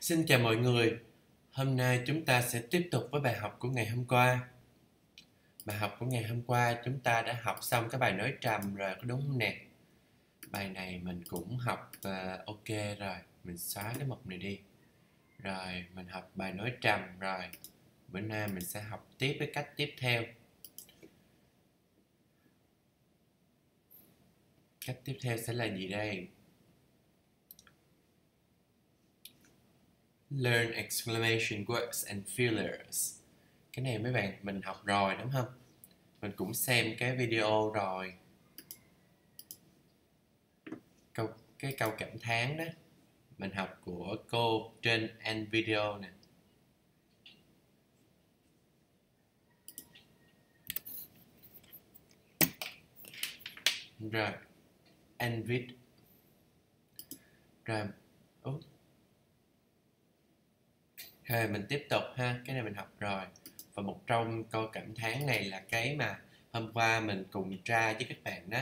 Xin chào mọi người. Hôm nay chúng ta sẽ tiếp tục với bài học của ngày hôm qua. Bài học của ngày hôm qua chúng ta đã học xong cái bài nói trầm rồi có đúng không nè? Bài này mình cũng học uh, ok rồi. Mình xóa cái mục này đi. Rồi mình học bài nói trầm rồi. Bữa nay mình sẽ học tiếp cái cách tiếp theo. Cách tiếp theo sẽ là gì đây? Learn exclamation words and fillers. Cái này mấy bạn mình học rồi đúng không? Mình cũng xem cái video rồi. Câu cái câu cảm thán đó mình học của cô trên end video nè. Rồi, Envid. Rồi, Ủa, rồi mình tiếp tục ha, cái này mình học rồi. Và một trong câu cảm thán này là cái mà hôm qua mình cùng tra với các bạn đó.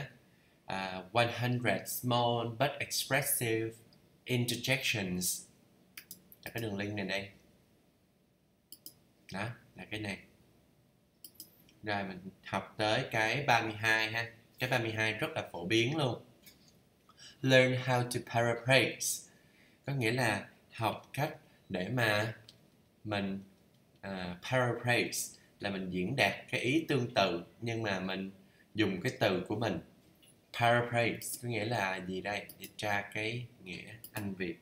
À, uh, 100 small but expressive interjections là cái đường link này đây. Đó, là cái này. Rồi mình học tới cái 32 ha. Cái 32 rất là phổ biến luôn. Learn how to paraphrase. Có nghĩa là học cách để mà mình uh, paraphrase là mình diễn đạt cái ý tương tự nhưng mà mình dùng cái từ của mình. Paraphrase có nghĩa là gì đây? Để tra cái nghĩa anh việt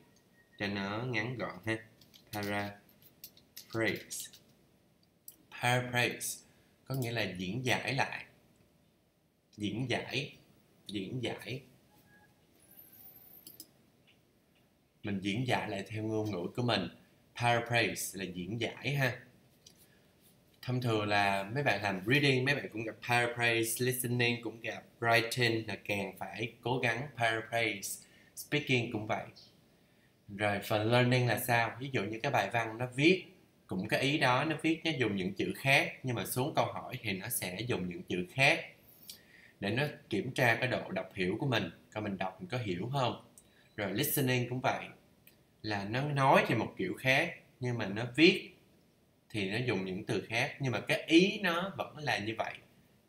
cho nó ngắn gọn ha. Paraphrase. Paraphrase có nghĩa là diễn giải lại. Diễn giải diễn giải. Mình diễn giải lại theo ngôn ngữ của mình paraphrase là diễn giải ha. Thông thường là mấy bạn làm reading, mấy bạn cũng gặp paraphrase, listening, cũng gặp writing là càng phải cố gắng paraphrase, speaking cũng vậy. Rồi phần learning là sao? Ví dụ như cái bài văn nó viết, cũng cái ý đó nó viết, nó dùng những chữ khác, nhưng mà xuống câu hỏi thì nó sẽ dùng những chữ khác để nó kiểm tra cái độ đọc hiểu của mình, coi mình đọc mình có hiểu không? Rồi listening cũng vậy là nó nói thì một kiểu khác, nhưng mà nó viết thì nó dùng những từ khác, nhưng mà cái ý nó vẫn là như vậy,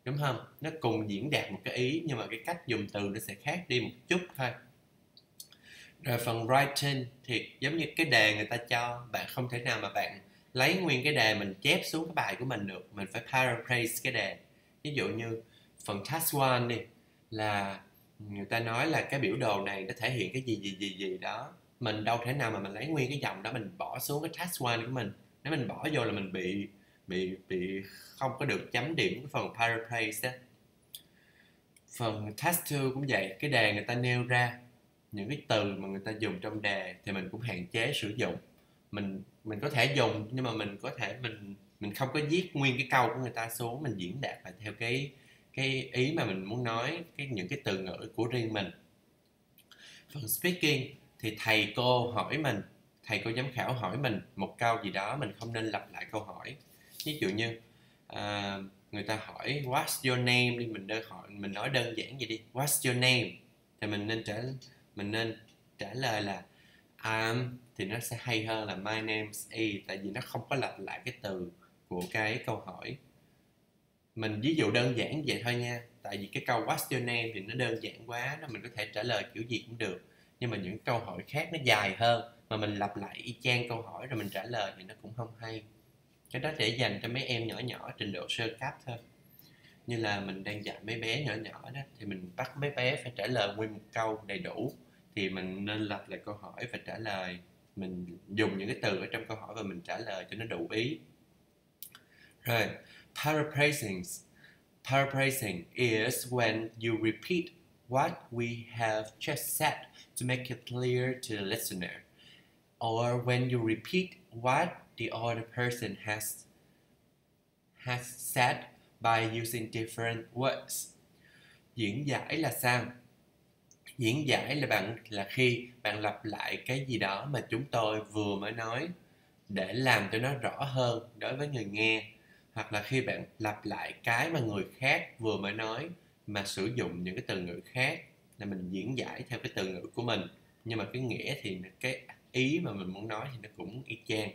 đúng không? Nó cùng diễn đạt một cái ý, nhưng mà cái cách dùng từ nó sẽ khác đi một chút thôi. Rồi phần writing thì giống như cái đề người ta cho, bạn không thể nào mà bạn lấy nguyên cái đề mình chép xuống cái bài của mình được, mình phải paraphrase cái đề. Ví dụ như phần task one đi, là người ta nói là cái biểu đồ này nó thể hiện cái gì gì gì gì đó mình đâu thể nào mà mình lấy nguyên cái dòng đó mình bỏ xuống cái task one của mình. Nếu mình bỏ vô là mình bị bị bị không có được chấm điểm cái phần paraphrase á. Phần task 2 cũng vậy, cái đề người ta nêu ra, những cái từ mà người ta dùng trong đề thì mình cũng hạn chế sử dụng. Mình mình có thể dùng nhưng mà mình có thể, mình mình không có viết nguyên cái câu của người ta xuống, mình diễn đạt lại theo cái cái ý mà mình muốn nói, cái, những cái từ ngữ của riêng mình. Phần speaking thì thầy cô hỏi mình thầy cô giám khảo hỏi mình một câu gì đó mình không nên lặp lại câu hỏi. Ví dụ như uh, người ta hỏi what's your name? Đi mình đơn hỏi mình nói đơn giản vậy đi. What's your name? Thì mình nên trả mình nên trả lời là I'm thì nó sẽ hay hơn là my name's E tại vì nó không có lặp lại cái từ của cái câu hỏi. Mình ví dụ đơn giản vậy thôi nha. Tại vì cái câu what's your name? thì nó đơn giản quá nó mình có thể trả lời kiểu gì cũng được nhưng mà những câu hỏi khác nó dài hơn, mà mình lặp lại y chang câu hỏi rồi mình trả lời thì nó cũng không hay. Cái đó để dành cho mấy em nhỏ nhỏ trình độ sơ cấp thôi. Như là mình đang dạy mấy bé nhỏ nhỏ đó, thì mình bắt mấy bé phải trả lời nguyên một câu đầy đủ, thì mình nên lặp lại câu hỏi và trả lời. Mình dùng những cái từ ở trong câu hỏi và mình trả lời cho nó đủ ý. Rồi, paraphrasing. Paraphrasing is when you repeat what we have just said to make it clear to the listener or when you repeat what the other person has has said by using different words. Diễn giải là sao? Diễn giải là bạn, là khi bạn lặp lại cái gì đó mà chúng tôi vừa mới nói để làm cho nó rõ hơn đối với người nghe hoặc là khi bạn lặp lại cái mà người khác vừa mới nói mà sử dụng những cái từ ngữ khác là mình diễn giải theo cái từ ngữ của mình. Nhưng mà cái nghĩa thì cái ý mà mình muốn nói thì nó cũng y chang.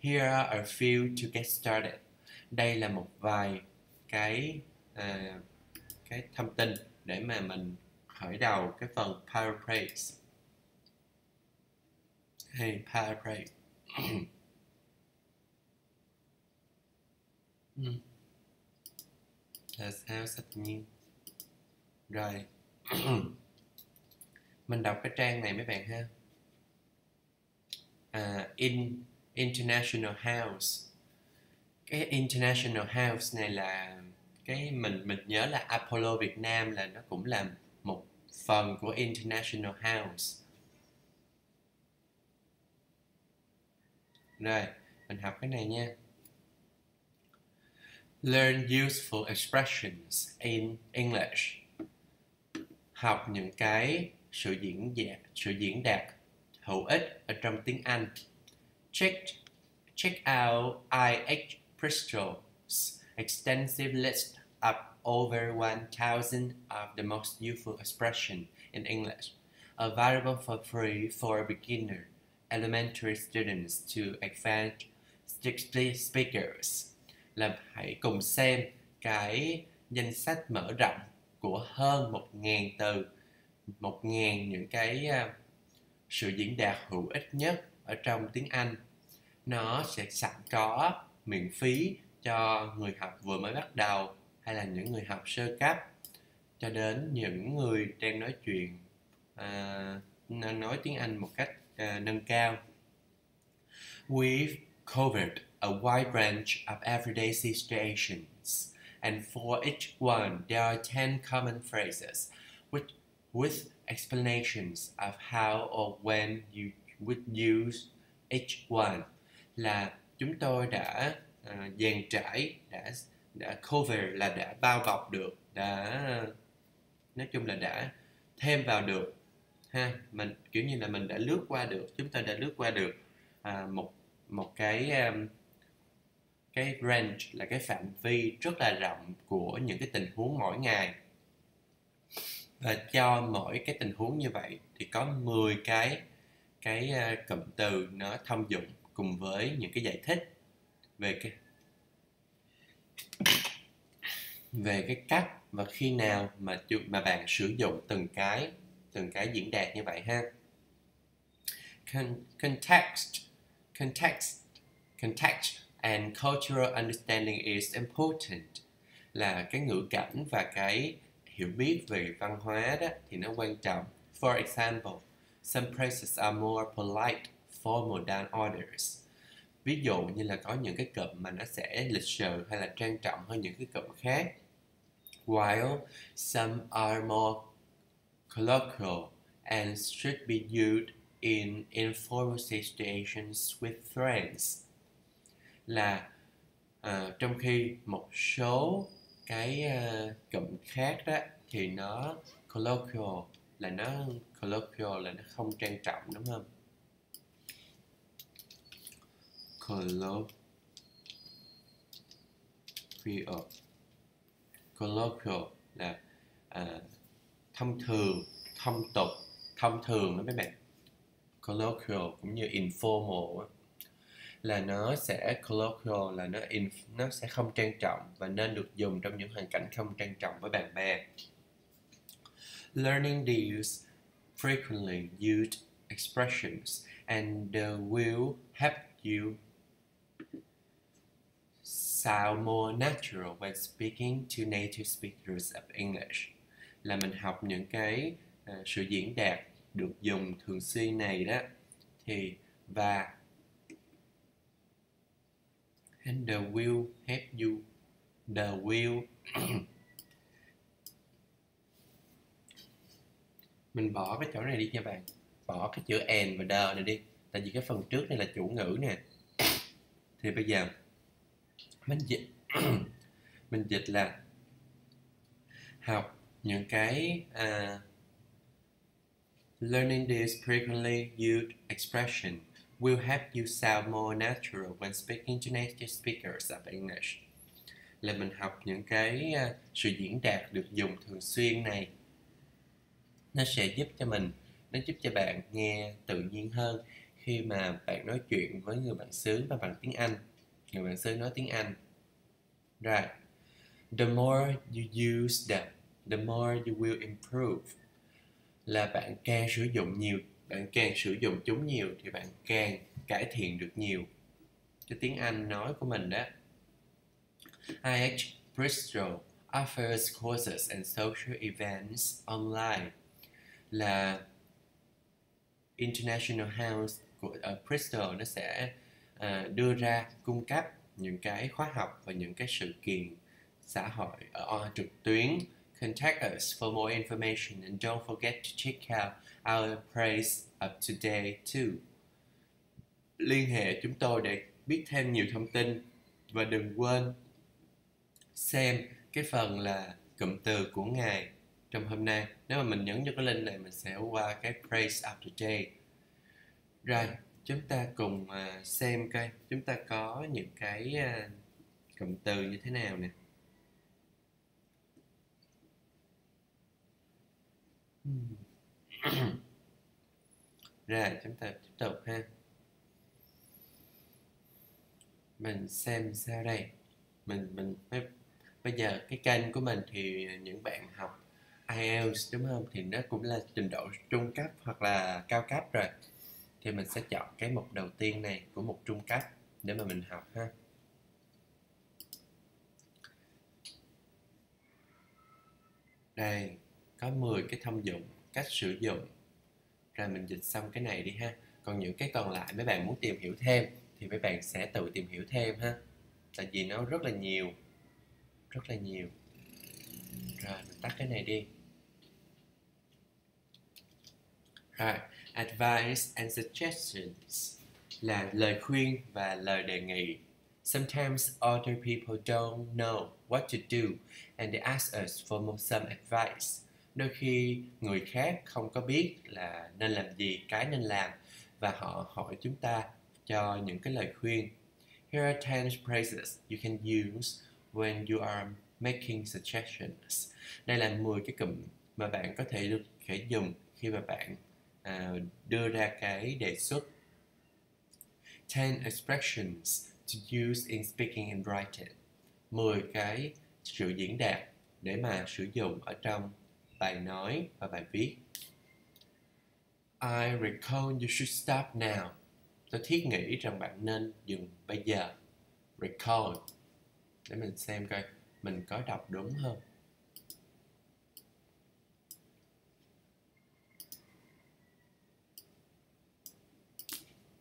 Here are a few to get started. Đây là một vài cái uh, cái thông tin để mà mình khởi đầu cái phần paraphrase. Hay paraphrase. Ừ. Là sao sao tự nhiên? Rồi. mình đọc cái trang này mấy bạn ha. Uh, in international house. Cái international house này là cái mình mình nhớ là Apollo Việt Nam là nó cũng là một phần của international house. Rồi mình học cái này nha. Learn useful expressions in English học những cái sự diễn đạt sự diễn đạt hữu ích ở trong tiếng Anh. Check check out IH Bristol's extensive list of over 1,000 of the most useful expressions in English, available for free for beginner elementary students to advanced speakers. Là hãy cùng xem cái danh sách mở rộng của hơn 1.000 từ, 1.000 những cái à, sự diễn đạt hữu ích nhất ở trong tiếng Anh. Nó sẽ sẵn có miễn phí cho người học vừa mới bắt đầu hay là những người học sơ cấp. Cho đến những người đang nói chuyện uh, nói tiếng Anh một cách uh, nâng cao. We've covered a wide range of everyday situations, and for each one there are 10 common phrases which, with explanations of how or when you would use each one. Là chúng tôi đã ờ, uh, dàn trải đã đã cover là đã bao bọc được đã nói chung là đã thêm vào được ha. Mình kiểu như là mình đã lướt qua được chúng ta đã lướt qua được à, một một cái um, cái range là cái phạm vi rất là rộng của những cái tình huống mỗi ngày. Và cho mỗi cái tình huống như vậy thì có 10 cái cái ờ, cụm từ nó thông dụng cùng với những cái giải thích về cái về cái cách và khi nào mà mà bạn sử dụng từng cái từng cái diễn đạt như vậy ha. Con, context context context and cultural understanding is important là cái ngữ cảnh và cái hiểu biết về văn hóa đó thì nó quan trọng. For example, some places are more polite, formal than others. Ví dụ như là có những cái cụm mà nó sẽ lịch sự hay là trang trọng hơn những cái cụm khác. While some are more colloquial and should be used in informal situations with friends. Là uh, trong khi một số cái uh, cụm khác đó thì nó colloquial là nó colloquial là nó không trang trọng đúng không? Colloquial. Colloquial là uh, thông thường thông tục thông thường đó mấy bạn. Colloquial cũng như informal á là nó sẽ colloquial là nó in, nó sẽ không trang trọng và nên được dùng trong những hoàn cảnh không trang trọng với bạn bè. Learning these frequently used expressions and uh, will help you sound more natural when speaking to native speakers of English. Là mình học những cái uh, sự diễn đạt được dùng thường xuyên này đó thì và and the will help you. The will. Mình bỏ cái chỗ này đi nha bạn. Bỏ cái chữ and và the này đi. Tại vì cái phần trước này là chủ ngữ nè. Thì bây giờ mình dịch mình dịch là học những cái uh, learning this frequently used expression will help you sound more natural when speaking to native speakers of English. Là mình học những cái uh, sự diễn đạt được dùng thường xuyên này. Nó sẽ giúp cho mình nó giúp cho bạn nghe tự nhiên hơn khi mà bạn nói chuyện với người bạn xứ và bằng tiếng Anh. Người bạn xứ nói tiếng Anh. Right. The more you use them the more you will improve. Là bạn càng sử dụng nhiều bạn càng sử dụng chúng nhiều thì bạn càng cải thiện được nhiều. Cái tiếng Anh nói của mình đó. IH Bristol offers courses and social events online. Là International House của ờ, ở Bristol nó sẽ uh, đưa ra cung cấp những cái khóa học và những cái sự kiện xã hội ở trực tuyến. Contact us for more information and don't forget to check out our praise up to too. Liên hệ chúng tôi để biết thêm nhiều thông tin và đừng quên xem cái phần là cụm từ của ngài trong hôm nay. Nếu mà mình nhấn vào cái link này, mình sẽ qua cái praise up to rồi, chúng ta cùng à, xem coi chúng ta có những cái à, cụm từ như thế nào nè. Hmm. rồi, chúng ta tiếp tục ha. Mình xem sao đây? Mình mình, bây giờ cái kênh của mình thì những bạn học IELTS đúng không? Thì nó cũng là trình độ trung cấp hoặc là cao cấp rồi. Thì mình sẽ chọn cái mục đầu tiên này của mục trung cấp để mà mình học ha. Đây, có 10 cái thông dụng cách sử dụng. Rồi mình dịch xong cái này đi ha. Còn những cái còn lại mấy bạn muốn tìm hiểu thêm thì mấy bạn sẽ tự tìm hiểu thêm ha. Tại vì nó rất là nhiều, rất là nhiều. Rồi, mình tắt cái này đi. Rồi, advice and suggestions là lời khuyên và lời đề nghị. Sometimes other people don't know what to do and they ask us for some advice đôi khi người khác không có biết là nên làm gì cái nên làm và họ hỏi chúng ta cho những cái lời khuyên. Here are 10 phrases you can use when you are making suggestions. Đây là 10 cái cụm mà bạn có thể được thể dùng khi mà bạn uh, đưa ra cái đề xuất. 10 expressions to use in speaking and writing. 10 cái sự diễn đạt để mà sử dụng ở trong bài nói và bài viết. I recall you should stop now. Tôi thiết nghĩ rằng bạn nên dừng bây giờ. Recall. Để mình xem coi mình có đọc đúng không.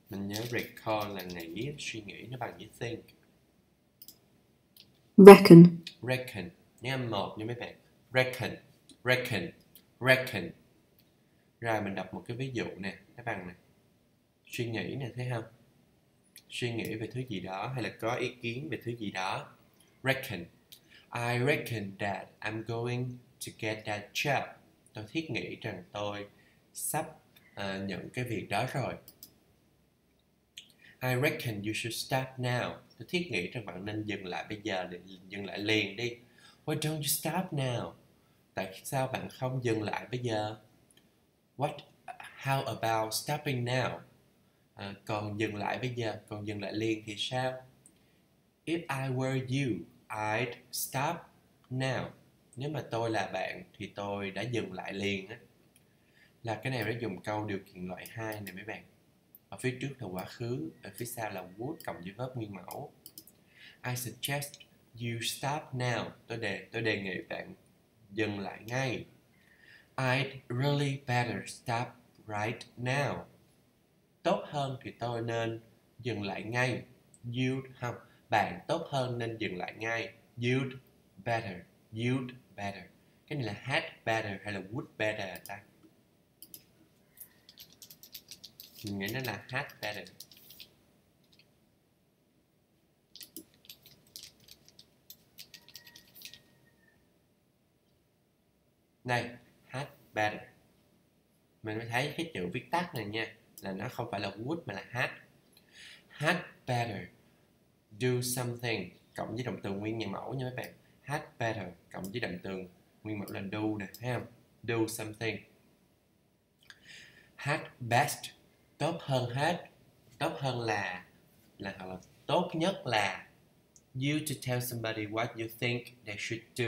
Mình nhớ recall là nghĩ suy nghĩ nó bằng với think. Reckon. Reckon. Nhé một như mấy bạn. Reckon reckon. Reckon. Rồi mình đọc một cái ví dụ nè các bạn nè. Suy nghĩ nè thấy không? Suy nghĩ về thứ gì đó hay là có ý kiến về thứ gì đó. Reckon. I reckon that I'm going to get that job. Tôi thiết nghĩ rằng tôi sắp uh, nhận cái việc đó rồi. I reckon you should stop now. Tôi thiết nghĩ rằng bạn nên dừng lại bây giờ để dừng lại liền đi. Why don't you stop now? Tại sao bạn không dừng lại bây giờ? What how about stopping now? À, còn dừng lại bây giờ còn dừng lại liền thì sao? If I were you I'd stop now. Nếu mà tôi là bạn thì tôi đã dừng lại liền á. Là cái này nó dùng câu điều kiện loại 2 này mấy bạn. Ở phía trước là quá khứ ở phía sau là would cộng với verb nguyên mẫu. I suggest you stop now. Tôi đề tôi đề nghị bạn dừng lại ngay. I'd really better stop right now. Tốt hơn thì tôi nên dừng lại ngay. You'd, không, bạn tốt hơn nên dừng lại ngay. You'd better you'd better. Cái này là had better hay là would better ta? Mình nghĩ nó là had better. Đây had better. Mình mới thấy cái chữ viết tắt này nha là nó không phải là would mà là had had better do something cộng với động từ nguyên nhà mẫu nha mấy bạn. Had better cộng với động từ nguyên mẫu là do nè thấy không? Do something. Had best, tốt hơn hết, tốt hơn là là hoặc là tốt nhất là you to tell somebody what you think they should do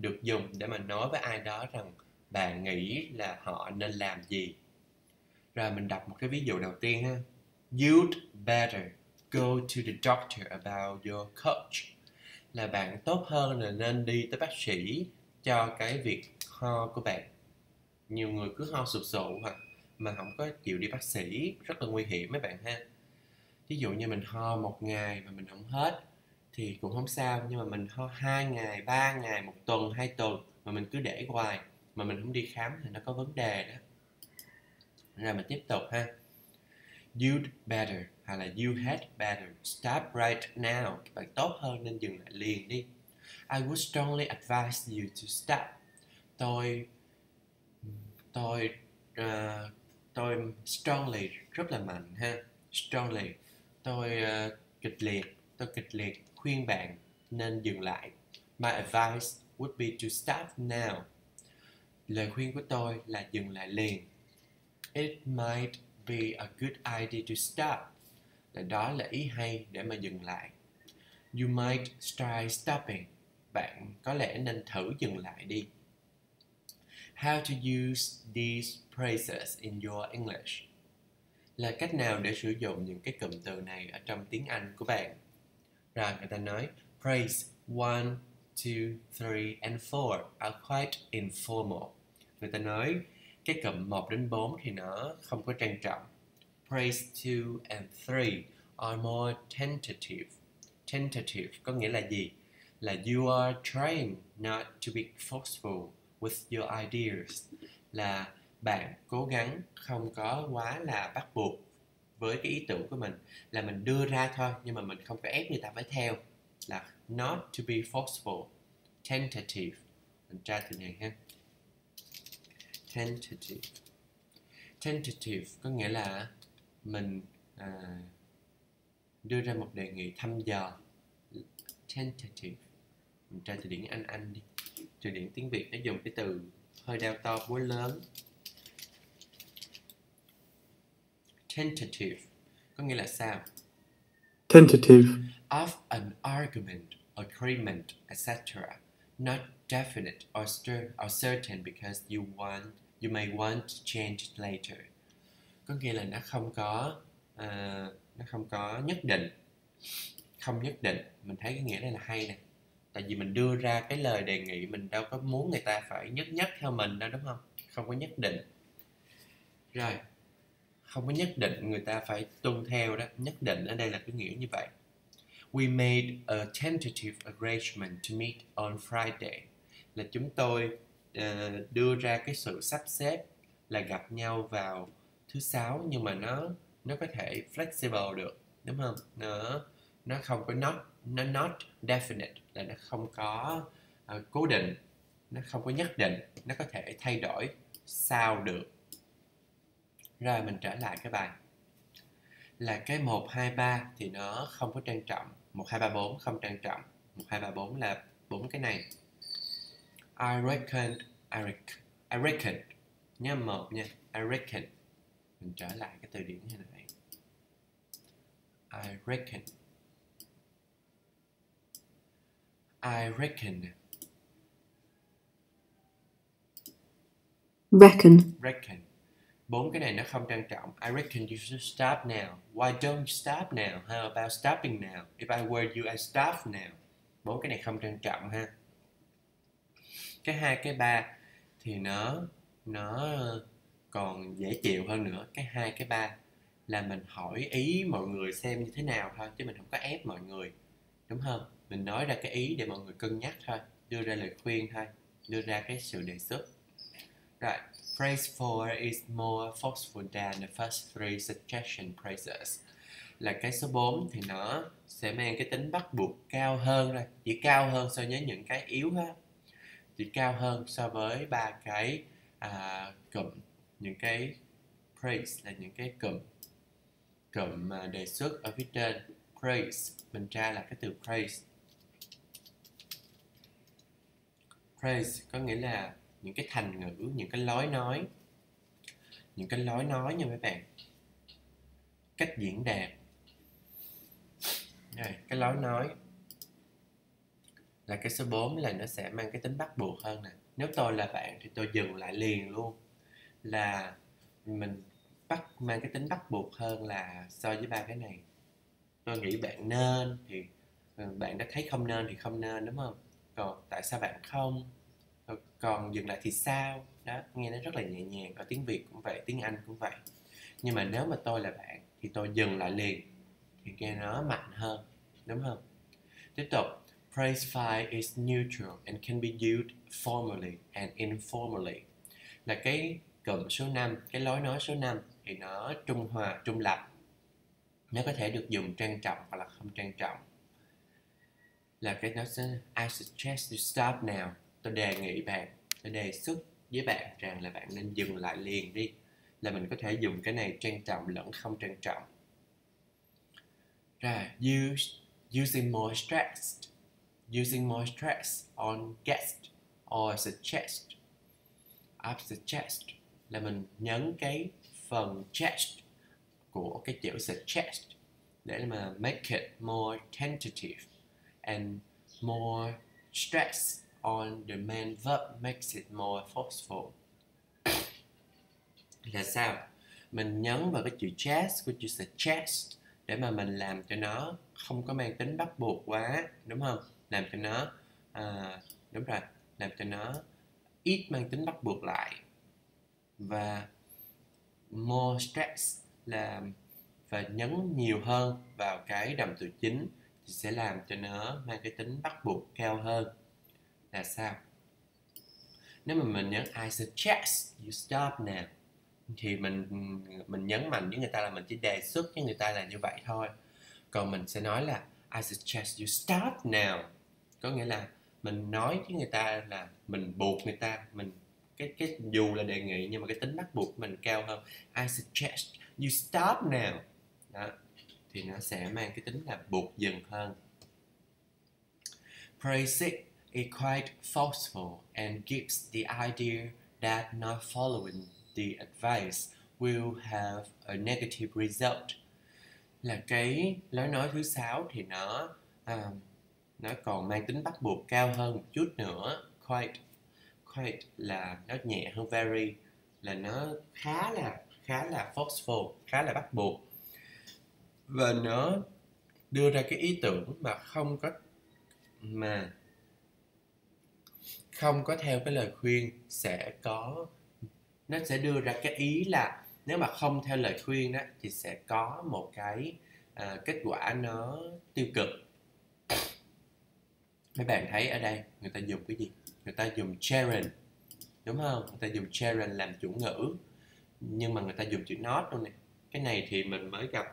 được dùng để mà nói với ai đó rằng bạn nghĩ là họ nên làm gì. Rồi mình đọc một cái ví dụ đầu tiên ha. You'd better go to the doctor about your coach. Là bạn tốt hơn là nên đi tới bác sĩ cho cái việc ho của bạn. Nhiều người cứ ho sụp sụ hoặc mà không có chịu đi bác sĩ rất là nguy hiểm mấy bạn ha. Ví dụ như mình ho một ngày mà mình không hết thì cũng không sao nhưng mà mình ho hai ngày, ba ngày, một tuần, hai tuần mà mình cứ để hoài mà mình không đi khám thì nó có vấn đề đó. Rồi mình tiếp tục ha. You'd better hay là you had better stop right now. Các bạn tốt hơn nên dừng lại liền đi. I would strongly advise you to stop. Tôi tôi uh, tôi strongly rất là mạnh ha. Strongly tôi uh, kịch liệt tôi kịch liệt khuyên bạn nên dừng lại. My advice would be to stop now. Lời khuyên của tôi là dừng lại liền. It might be a good idea to stop. Là đó là ý hay để mà dừng lại. You might try stopping. Bạn có lẽ nên thử dừng lại đi. How to use these phrases in your English. Là cách nào để sử dụng những cái cụm từ này ở trong tiếng Anh của bạn? Rồi người ta nói praise one, two, three and four are quite informal. Người ta nói cái cụm 1 đến 4 thì nó không có trang trọng. Praise 2 and 3 are more tentative. Tentative có nghĩa là gì? Là you are trying not to be forceful with your ideas. Là bạn cố gắng không có quá là bắt buộc với cái ý tưởng của mình là mình đưa ra thôi nhưng mà mình không có ép người ta phải theo là not to be forceful tentative. Mình tra từ này ha. Tentative. Tentative có nghĩa là mình à, đưa ra một đề nghị thăm dò. Tentative. Mình tra từ điển anh anh đi. Từ điển tiếng việt nó dùng cái từ hơi đeo to búa lớn. Tentative. Có nghĩa là sao? Tentative. Of an argument agreement etc not definite or, or certain because you want you may want to change it later. Có nghĩa là nó không có uh, nó không có nhất định. Không nhất định. Mình thấy cái nghĩa này là hay nè. Tại vì mình đưa ra cái lời đề nghị mình đâu có muốn người ta phải nhất nhất theo mình đâu đúng không? Không có nhất định. Rồi không có nhất định người ta phải tuân theo đó. Nhất định ở đây là cái nghĩa như vậy. We made a tentative arrangement to meet on Friday. Là chúng tôi uh, đưa ra cái sự sắp xếp là gặp nhau vào thứ sáu nhưng mà nó nó có thể flexible được đúng không? Nó nó không có not nó not definite là nó không có uh, cố định nó không có nhất định nó có thể thay đổi sao được rồi mình trở lại cái bài. Là cái 1, 2, 3 thì nó không có trang trọng. 1, 2, 3, 4 không trang trọng. 1, 2, 3, 4 là bốn cái này. I reckon I, reckon, I reckon. Nhớ một nha I reckon. Mình trở lại cái từ điển như này. I reckon. I reckon. Reckon. Reckon bốn cái này nó không trang trọng. I reckon you should stop now. Why don't you stop now how about stopping now. If I were you, I'd stop now. Bốn cái này không trang trọng, ha? Cái hai, cái ba thì nó nó còn dễ chịu hơn nữa. Cái hai, cái ba là mình hỏi ý mọi người xem như thế nào thôi, chứ mình không có ép mọi người. Đúng không? Mình nói ra cái ý để mọi người cân nhắc thôi. Đưa ra lời khuyên thôi. Đưa ra cái sự đề xuất. Rồi Phrase 4 is more forceful than the first three suggestion phrases. Là cái số 4 thì nó sẽ mang cái tính bắt buộc cao hơn rồi, chỉ cao hơn so với những cái yếu ha. Chỉ cao hơn so với ba cái à, cụm, những cái phrase là những cái cụm cụm đề xuất ở phía trên. Praise, mình tra là cái từ praise. Praise có nghĩa là những cái thành ngữ những cái lối nói những cái lối nói nha mấy bạn. Cách diễn đạt. Đây, cái lối nói. Là cái số 4 là nó sẽ mang cái tính bắt buộc hơn nè. Nếu tôi là bạn thì tôi dừng lại liền luôn. Là mình bắt mang cái tính bắt buộc hơn là so với ba cái này. Tôi nghĩ bạn nên thì ừ, bạn đã thấy không nên thì không nên đúng không? Còn tại sao bạn không? Ờ, còn dừng lại thì sao? Đó, nghe nó rất là nhẹ nhàng, ở tiếng việt cũng vậy, tiếng anh cũng vậy. Nhưng mà nếu mà tôi là bạn thì tôi dừng lại liền, thì nghe nó mạnh hơn, đúng không? Tiếp tục, praise file is neutral and can be used formally and informally. Là cái cụm số 5 cái lối nói số 5 thì nó trung hòa, trung lập. Nó có thể được dùng trang trọng hoặc là không trang trọng. Là cái nó sẽ, I suggest you stop now tôi đề nghị bạn, tôi đề xuất với bạn rằng là bạn nên dừng lại liền đi, là mình có thể dùng cái này trang trọng lẫn không trang trọng. Rồi, use, using more stress, using more stress on guest or suggest. Up suggest là mình nhấn cái phần chest của cái chữ suggest để mà make it more tentative and more stress on the main verb makes it more forceful. Là sao? Mình nhấn vào cái chữ chest của chữ suggest để mà mình làm cho nó không có mang tính bắt buộc quá đúng không? Làm cho nó à, đúng rồi làm cho nó ít mang tính bắt buộc lại. Và more stress là và nhấn nhiều hơn vào cái động từ chính thì sẽ làm cho nó mang cái tính bắt buộc cao hơn là sao? Nếu mà mình nhấn I suggest, you stop now thì mình mình nhấn mạnh với người ta là mình chỉ đề xuất với người ta là như vậy thôi. Còn mình sẽ nói là I suggest you stop now. Có nghĩa là mình nói với người ta là mình buộc người ta, mình, cái cái dù là đề nghị nhưng mà cái tính bắt buộc mình cao hơn. I suggest you stop now. Đó, thì nó sẽ mang cái tính là buộc dừng hơn. Praise is quite forceful and gives the idea that not following the advice will have a negative result. Là cái lối nói thứ sáu thì nó um, nó còn mang tính bắt buộc cao hơn một chút nữa. Quite quite là nó nhẹ hơn very là nó khá là khá là forceful khá là bắt buộc. Và nó đưa ra cái ý tưởng mà không có mà không có theo cái lời khuyên sẽ có nó sẽ đưa ra cái ý là nếu mà không theo lời khuyên đó thì sẽ có một cái à, kết quả nó tiêu cực. Mấy bạn thấy ở đây người ta dùng cái gì? Người ta dùng Sharon đúng không? Người ta dùng Sharon làm chủ ngữ nhưng mà người ta dùng chữ not luôn nè. Cái này thì mình mới gặp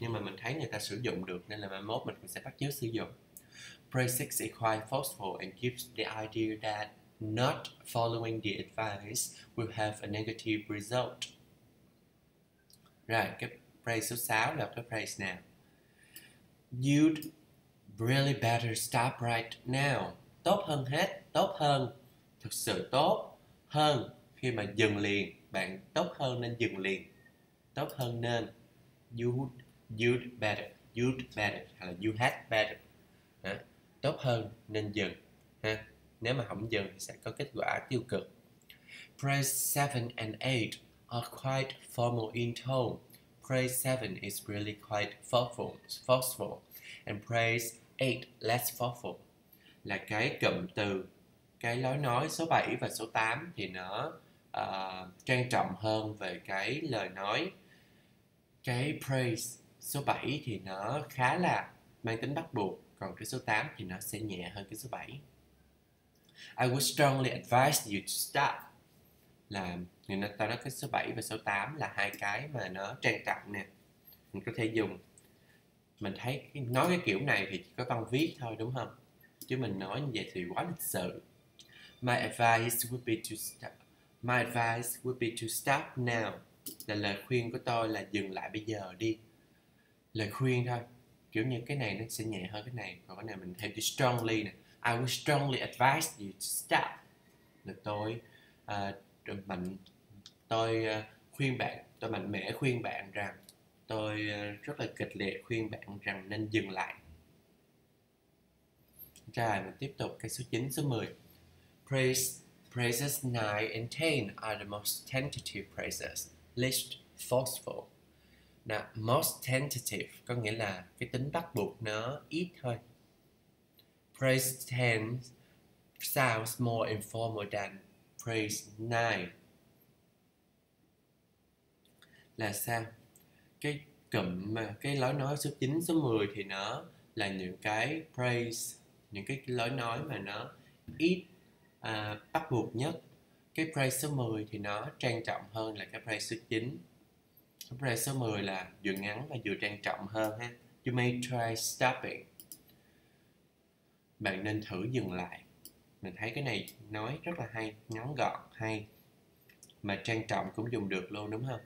nhưng mà mình thấy người ta sử dụng được nên là mai mốt mình cũng sẽ bắt chước sử dụng. Praise is forceful and gives the idea that not following the advice will have a negative result. Rồi, cái phrase số 6 là cái phrase nào? You'd really better stop right now. Tốt hơn hết, tốt hơn, thực sự tốt hơn khi mà dừng liền. Bạn tốt hơn nên dừng liền. Tốt hơn nên you'd, you'd better, you'd better hay là you had better. Đó. Tốt hơn nên dừng. Ha. Nếu mà không dừng thì sẽ có kết quả tiêu cực. Praise 7 and 8 are quite formal in tone. Praise 7 is really quite forceful, forceful and praise 8 less forceful. Là cái cụm từ cái lối nói số 7 và số 8 thì nó uh, trang trọng hơn về cái lời nói. Cái praise số 7 thì nó khá là mang tính bắt buộc, còn cái số 8 thì nó sẽ nhẹ hơn cái số 7. I would strongly advise you to stop. Là người ta nói cái số 7 và số 8 là hai cái mà nó trang trọng nè. Mình có thể dùng. Mình thấy nói cái kiểu này thì chỉ có văn viết thôi, đúng không? Chứ mình nói như vậy thì quá lịch sự. My advice would be to stop. My advice would be to stop now. Là lời khuyên của tôi là dừng lại bây giờ đi. Lời khuyên thôi. Kiểu như cái này nó sẽ nhẹ hơn cái này. Còn cái này mình thêm chữ strongly nè. I would strongly advise you to stop. Là tôi uh, mạnh tôi uh, khuyên bạn tôi mạnh mẽ khuyên bạn rằng tôi uh, rất là kịch liệt khuyên bạn rằng nên dừng lại rồi mình tiếp tục cái số 9 số 10 praise praises 9 and 10 are the most tentative praises least forceful Now, most tentative có nghĩa là cái tính bắt buộc nó ít thôi. Praise 10 sounds more informal than praise 9 là sao? Cái cụm mà cái lối nói số 9 số 10 thì nó là những cái praise những cái lối nói mà nó ít à, bắt buộc nhất. Cái praise số 10 thì nó trang trọng hơn là cái praise số 9 cái praise số 10 là vừa ngắn và vừa trang trọng hơn ha. You may try stopping. Bạn nên thử dừng lại. Mình thấy cái này nói rất là hay, ngắn gọn, hay. Mà trang trọng cũng dùng được luôn, đúng không?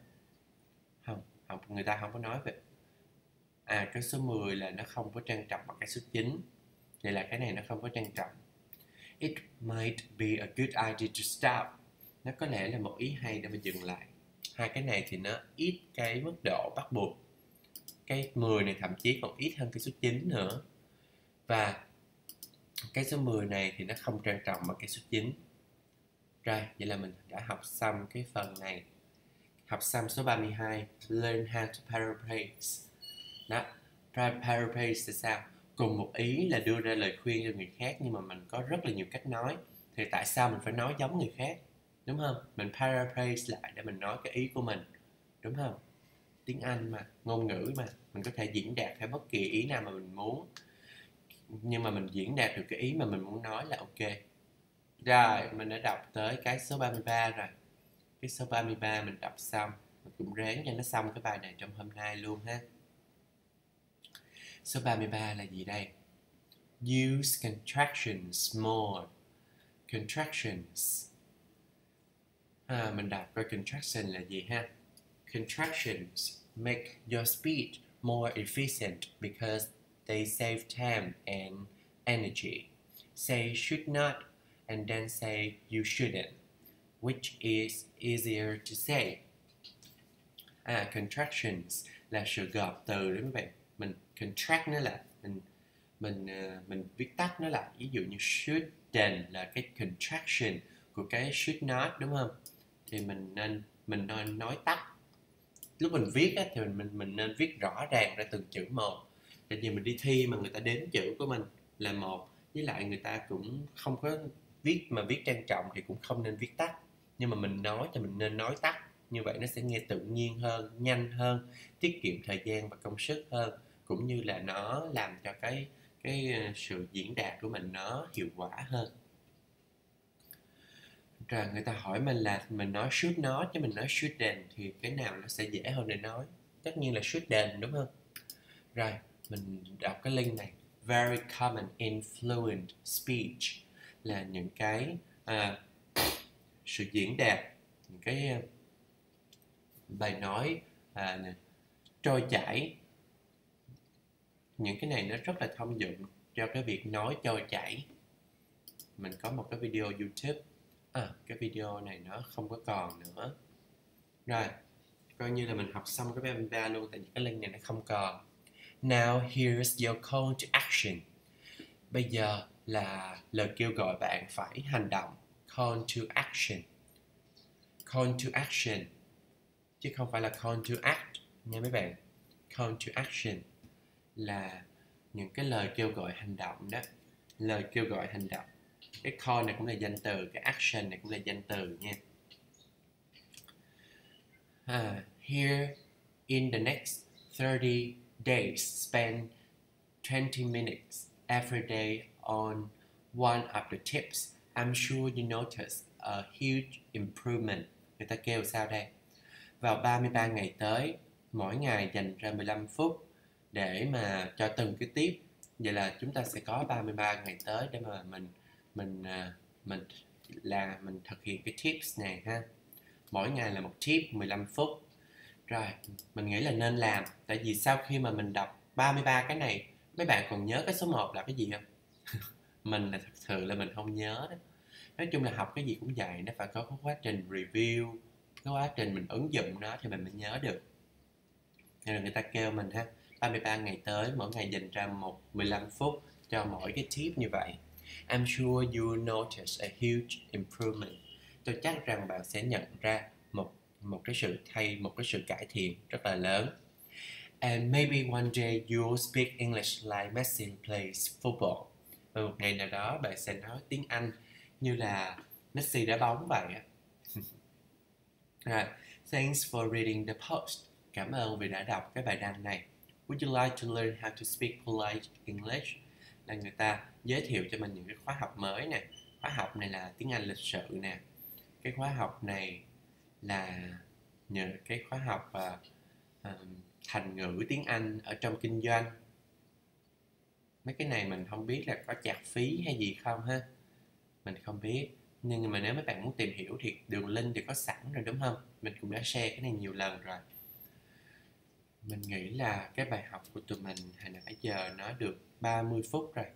Không không, người ta không có nói về à cái số 10 là nó không có trang trọng bằng cái số 9 vậy là cái này nó không có trang trọng. It might be a good idea to stop. Nó có lẽ là một ý hay để mà dừng lại hai cái này thì nó ít cái mức độ bắt buộc. Cái 10 này thậm chí còn ít hơn cái số 9 nữa. Và cái số 10 này thì nó không trang trọng bằng cái số 9 rồi, vậy là mình đã học xong cái phần này. Học xong số 32 learn how to paraphrase. Đó paraphrase là sao? Cùng một ý là đưa ra lời khuyên cho người khác, nhưng mà mình có rất là nhiều cách nói. Thì tại sao mình phải nói giống người khác? Đúng không? Mình paraphrase lại để mình nói cái ý của mình. Đúng không? Tiếng anh mà, ngôn ngữ mà, mình có thể diễn đạt theo bất kỳ ý nào mà mình muốn. Nhưng mà mình diễn đạt được cái ý mà mình muốn nói là ok. Rồi, mình đã đọc tới cái số 33 rồi. Cái số 33 mình đọc xong. Mình cũng ráng cho nó xong cái bài này trong hôm nay luôn ha. Số 33 là gì đây? Use contractions more. Contractions à, mình đọc coi contraction là gì ha? Contractions make your speech more efficient because they save time and energy. Say should not and then say you shouldn't which is easier to say. À contractions là sự gọt từ đúng không bạn. Mình contract nó là mình mình uh, mình viết tắt nó là ví dụ như shouldn't là cái contraction của cái should not đúng không? Thì mình nên mình nên nói tắt. Lúc mình viết á, thì mình, mình mình nên viết rõ ràng ra từng chữ một. Tại vì mình đi thi mà người ta đếm chữ của mình là một với lại người ta cũng không có viết mà viết trang trọng thì cũng không nên viết tắt. Nhưng mà mình nói thì mình nên nói tắt. Như vậy nó sẽ nghe tự nhiên hơn nhanh hơn tiết kiệm thời gian và công sức hơn. Cũng như là nó làm cho cái cái ờ, sự diễn đạt của mình nó hiệu quả hơn rồi người ta hỏi mình là mình nói should not chứ mình nói shouldn't thì cái nào nó sẽ dễ hơn để nói? Tất nhiên là shouldn't đúng không? Rồi mình đọc cái link này. Very common influent speech là những cái à, sự diễn đạt những cái à, bài nói à, trôi chảy. Những cái này nó rất là thông dụng cho cái việc nói trôi chảy. Mình có một cái video youtube à. Cái video này nó không có còn nữa. Rồi, coi như là mình học xong cái ba luôn, tại vì cái link này nó không còn. Now, here's your call to action. Bây giờ là lời kêu gọi bạn phải hành động. Call to action. Call to action. Chứ không phải là call to act nha mấy bạn. Call to action là những cái lời kêu gọi hành động đó. Lời kêu gọi hành động cái call này cũng là danh từ cái action này cũng là danh từ nha. À, here in the next 30 days spend 20 minutes every day on one of the tips. I'm sure you notice a huge improvement. Người ta kêu sao đây? Vào 33 ngày tới mỗi ngày dành ra 15 phút để mà cho từng cái tiếp vậy là chúng ta sẽ có 33 ngày tới để mà mình mình à, mình là mình thực hiện cái tips này ha. Mỗi ngày là một tip 15 phút. Rồi mình nghĩ là nên làm tại vì sau khi mà mình đọc 33 cái này mấy bạn còn nhớ cái số 1 là cái gì không? Mình là thật sự là mình không nhớ đó. Nói chung là học cái gì cũng vậy nó phải có cái quá trình review cái quá trình mình ứng dụng nó thì mình mới nhớ được. Nên là người ta kêu mình ha 33 ngày tới mỗi ngày dành ra một 15 phút cho mỗi cái tip như vậy. I'm sure you notice a huge improvement tôi chắc rằng bạn sẽ nhận ra một một cái sự thay, một cái sự cải thiện rất là lớn and maybe one day you'll speak English like Messi plays football và một ngày nào đó bạn sẽ nói tiếng Anh như là Messi đá bóng vậy Right. Thanks for reading the post. Cảm ơn vì đã đọc cái bài đăng này. Would you like to learn how to speak polite English? Là người ta giới thiệu cho mình những cái khóa học mới nè. Khóa học này là tiếng Anh lịch sử nè. Cái khóa học này là nhờ cái khóa học uh, uh, thành ngữ tiếng Anh ở trong kinh doanh. Mấy cái này mình không biết là có chặt phí hay gì không ha. Mình không biết nhưng mà nếu mấy bạn muốn tìm hiểu thì đường link thì có sẵn rồi đúng không mình cũng đã share cái này nhiều lần rồi mình nghĩ là cái bài học của tụi mình hồi nãy giờ nó được 30 phút rồi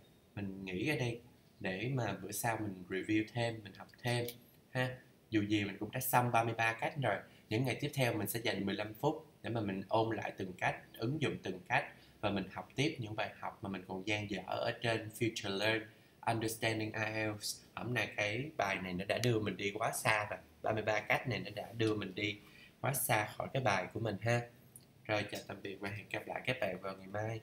mình nghĩ ở đây để mà bữa sau mình review thêm, mình học thêm, ha. Dù gì mình cũng đã xong 33 cách rồi, những ngày tiếp theo mình sẽ dành 15 phút để mà mình ôn lại từng cách, ứng dụng từng cách và mình học tiếp những bài học mà mình còn gian dở ở trên Future Learn, Understanding IELTS hôm nay cái bài này nó đã đưa mình đi quá xa rồi 33 cách này nó đã đưa mình đi quá xa khỏi cái bài của mình, ha. Rồi, chào tạm biệt và hẹn gặp lại các bạn vào ngày mai.